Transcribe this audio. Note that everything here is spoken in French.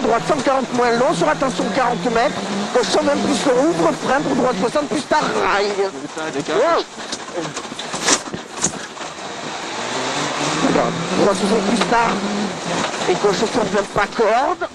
droite 140 moins long, sur attention 40 mètres, gauche 120 plus le ouvre, frein pour droite 60 plus ta rail. Ouais. Droite 60 plus tard, et gauche 120 pas corde.